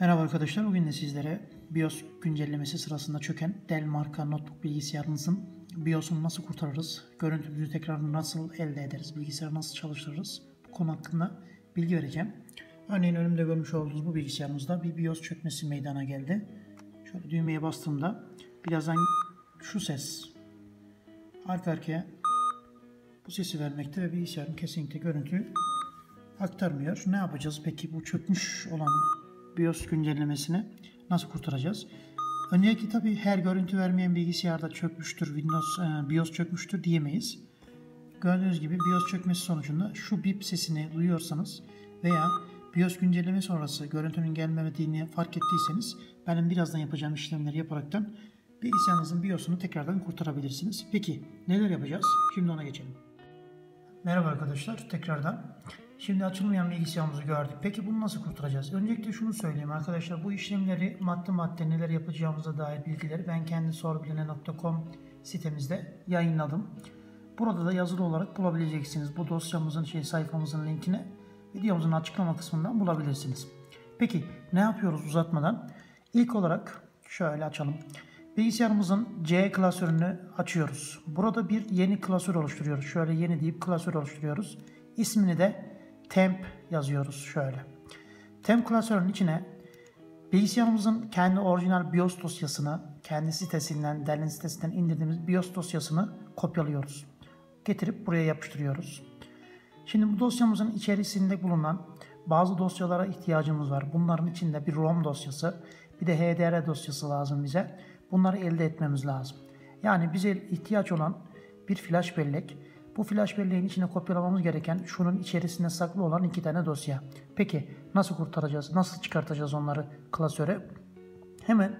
Merhaba arkadaşlar. Bugün de sizlere BIOS güncellemesi sırasında çöken Dell marka notebook bilgisayarınızın BIOS'unu nasıl kurtarırız, görüntümüzü tekrar nasıl elde ederiz, bilgisayarı nasıl çalıştırırız bu konu hakkında bilgi vereceğim. Örneğin önümde görmüş olduğunuz bu bilgisayarımızda bir BIOS çökmesi meydana geldi. Şöyle düğmeye bastığımda birazdan şu ses arka arkaya bu sesi vermekte ve bilgisayarın kesinlikle görüntü aktarmıyor. Ne yapacağız peki bu çökmüş olan BIOS güncellemesini nasıl kurtaracağız? Öncelikle tabii her görüntü vermeyen bilgisayarda çökmüştür, Windows e, BIOS çökmüştür diyemeyiz. Gördüğünüz gibi BIOS çökmesi sonucunda şu bip sesini duyuyorsanız veya BIOS güncelleme sonrası görüntünün gelmediğini fark ettiyseniz benim birazdan yapacağım işlemleri yaparaktan bilgisayarınızın BIOS'unu tekrardan kurtarabilirsiniz. Peki neler yapacağız? Şimdi ona geçelim. Merhaba arkadaşlar tekrardan. Şimdi açılmayan bilgisayarımızı gördük. Peki bunu nasıl kurtaracağız? Öncelikle şunu söyleyeyim arkadaşlar. Bu işlemleri madde madde neler yapacağımıza dair bilgileri ben kendi sorbilene.com sitemizde yayınladım. Burada da yazılı olarak bulabileceksiniz. Bu dosyamızın şey sayfamızın linkini videomuzun açıklama kısmından bulabilirsiniz. Peki ne yapıyoruz uzatmadan? İlk olarak şöyle açalım. Bilgisayarımızın C klasörünü açıyoruz. Burada bir yeni klasör oluşturuyoruz. Şöyle yeni deyip klasör oluşturuyoruz. İsmini de temp yazıyoruz şöyle. Temp klasörünün içine bilgisayarımızın kendi orijinal BIOS dosyasını kendi sitesinden, Dell'in sitesinden indirdiğimiz BIOS dosyasını kopyalıyoruz. Getirip buraya yapıştırıyoruz. Şimdi bu dosyamızın içerisinde bulunan bazı dosyalara ihtiyacımız var. Bunların içinde bir ROM dosyası, bir de HDR dosyası lazım bize. Bunları elde etmemiz lazım. Yani bize ihtiyaç olan bir flash bellek. Bu flash belleğin içine kopyalamamız gereken şunun içerisinde saklı olan iki tane dosya. Peki nasıl kurtaracağız? Nasıl çıkartacağız onları klasöre? Hemen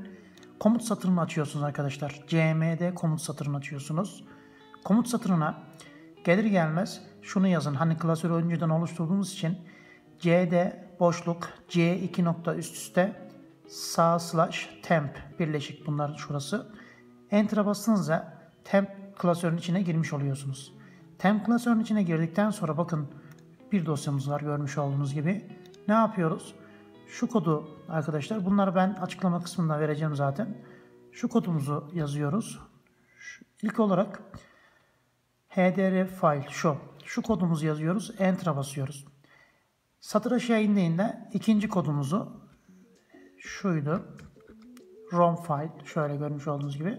komut satırını açıyorsunuz arkadaşlar. cmd komut satırını açıyorsunuz. Komut satırına gelir gelmez şunu yazın. Hani klasörü önceden oluşturduğumuz için cd boşluk c2 nokta üst üste sağ slash temp birleşik bunlar şurası. Enter'a bastığınızda temp klasörün içine girmiş oluyorsunuz. Temp klasörün içine girdikten sonra bakın bir dosyamız var görmüş olduğunuz gibi. Ne yapıyoruz? Şu kodu arkadaşlar bunları ben açıklama kısmında vereceğim zaten. Şu kodumuzu yazıyoruz. Şu, ilk olarak hdr file şu. Şu kodumuzu yazıyoruz. Enter'a basıyoruz. Satır aşağı indiğinde ikinci kodumuzu şuydu. ROM file şöyle görmüş olduğunuz gibi.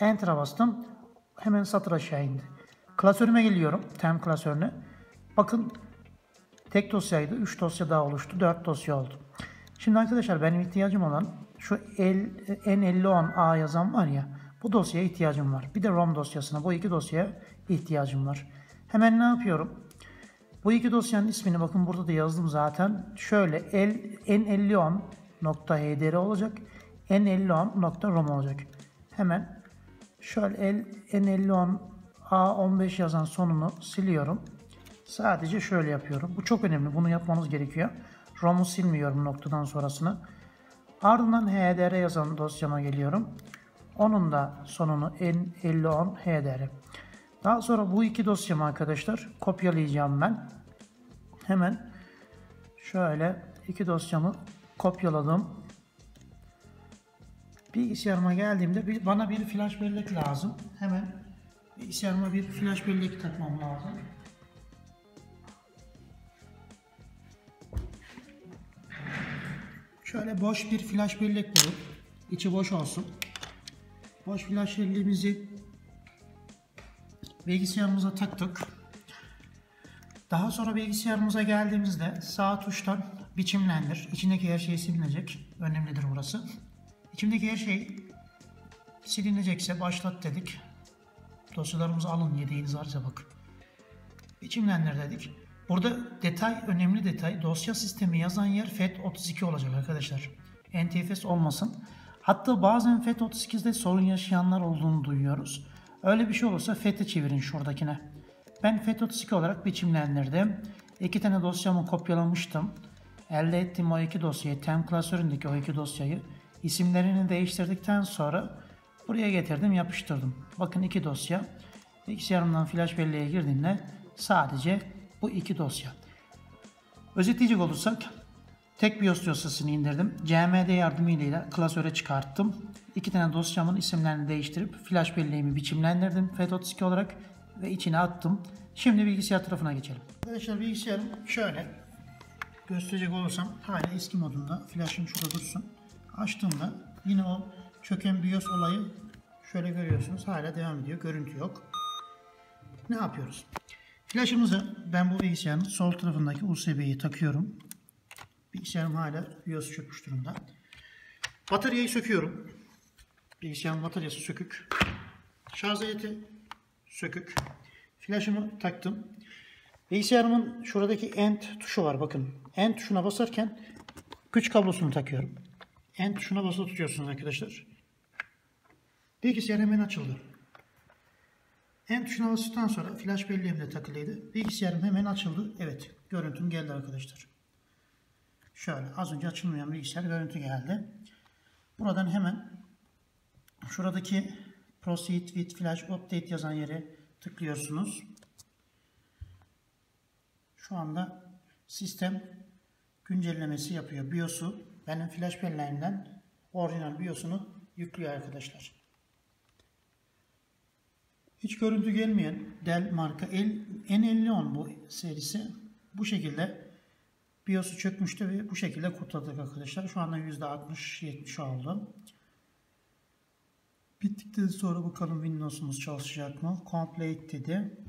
Enter'a bastım. Hemen satır aşağı indi. Klasörüme geliyorum. Temp klasörüne. Bakın tek dosyaydı. 3 dosya daha oluştu. 4 dosya oldu. Şimdi arkadaşlar benim ihtiyacım olan şu N5010A yazan var ya bu dosyaya ihtiyacım var. Bir de ROM dosyasına bu iki dosyaya ihtiyacım var. Hemen ne yapıyorum? Bu iki dosyanın ismini bakın burada da yazdım zaten. Şöyle N5010.hdr olacak. N5010.rom olacak. Hemen şöyle N5010 A15 yazan sonunu siliyorum. Sadece şöyle yapıyorum. Bu çok önemli. Bunu yapmanız gerekiyor. ROM'u silmiyorum noktadan sonrasını. Ardından HDR yazan dosyama geliyorum. Onun da sonunu N5010 HDR. Daha sonra bu iki dosyamı arkadaşlar kopyalayacağım ben. Hemen şöyle iki dosyamı kopyaladım. Bilgisayarıma geldiğimde bana bir flash bellek lazım. Hemen bilgisayarıma bir flash bellek takmam lazım. Şöyle boş bir flash bellek bulup içi boş olsun. Boş flash belleğimizi bilgisayarımıza taktık. Daha sonra bilgisayarımıza geldiğimizde sağ tuştan biçimlendir. İçindeki her şey silinecek. Önemlidir burası. İçindeki her şey silinecekse başlat dedik. Dosyalarımızı alın yedeğiniz varsa bak. Biçimlendir dedik. Burada detay, önemli detay. Dosya sistemi yazan yer FAT32 olacak arkadaşlar. NTFS olmasın. Hatta bazen FAT32'de sorun yaşayanlar olduğunu duyuyoruz. Öyle bir şey olursa FAT'e çevirin şuradakine. Ben FAT32 olarak biçimlendirdim. İki tane dosyamı kopyalamıştım. Elde ettiğim o iki dosyayı, tem klasöründeki o iki dosyayı isimlerini değiştirdikten sonra buraya getirdim, yapıştırdım. Bakın iki dosya. Bilgisayarımdan flash belleğe girdiğimde sadece bu iki dosya. Özetleyecek olursak tek BIOS dosyasını indirdim. CMD yardımıyla klasöre çıkarttım. İki tane dosyamın isimlerini değiştirip flash belleğimi biçimlendirdim FAT32 olarak ve içine attım. Şimdi bilgisayar tarafına geçelim. Arkadaşlar bilgisayarım şöyle gösterecek olursam hala eski modunda. Flash'ım şurada dursun. Açtığımda yine o çöken BIOS olayı şöyle görüyorsunuz. Hala devam ediyor. Görüntü yok. Ne yapıyoruz? Flash'ımızı ben bu bilgisayarın sol tarafındaki USB'yi takıyorum. Bilgisayarım hala BIOS çökmüş durumda. Bataryayı söküyorum. Bilgisayarın bataryası sökük. Şarj aleti sökük. Flash'ımı taktım. Bilgisayarımın şuradaki end tuşu var bakın. End tuşuna basarken güç kablosunu takıyorum. End tuşuna basılı tutuyorsunuz arkadaşlar. Bilgisayar hemen açıldı. End tuşuna bastıktan sonra flash belleğim de takılıydı. Bilgisayarım hemen açıldı. Evet görüntüm geldi arkadaşlar. Şöyle az önce açılmayan bilgisayar görüntü geldi. Buradan hemen şuradaki Proceed with Flash Update yazan yere tıklıyorsunuz. Şu anda sistem güncellemesi yapıyor. BIOS'u benim flash belleğimden orijinal BIOS'unu yüklüyor arkadaşlar. Hiç görüntü gelmeyen Dell marka N5010 bu serisi bu şekilde BIOS'u çökmüştü ve bu şekilde kurtardık arkadaşlar. Şu anda %60-70 oldu. Bittikten sonra bakalım Windows'umuz çalışacak mı? Complete dedi.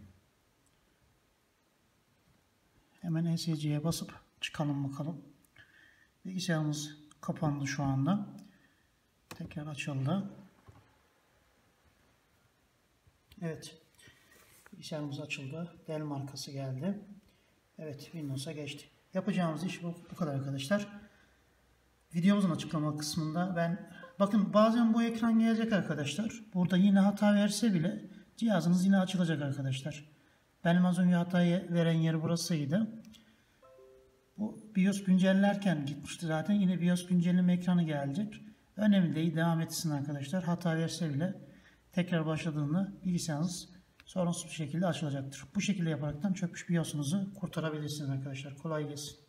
Hemen ESC'ye basıp çıkalım bakalım. Bilgisayarımız kapandı şu anda. Tekrar açıldı. Evet. Bilgisayarımız açıldı. Dell markası geldi. Evet Windows'a geçti. Yapacağımız iş bu, bu kadar arkadaşlar. Videomuzun açıklama kısmında ben bakın bazen bu ekran gelecek arkadaşlar. Burada yine hata verse bile cihazınız yine açılacak arkadaşlar. Benim az önce hatayı veren yer burasıydı. Bu BIOS güncellerken gitmişti zaten. Yine BIOS güncelleme ekranı gelecek. Önemli değil. Devam etsin arkadaşlar. Hata verse bile tekrar başladığında bilgisayarınız sorunsuz bir şekilde açılacaktır. Bu şekilde yaparaktan çökmüş BIOS'unuzu kurtarabilirsiniz arkadaşlar. Kolay gelsin.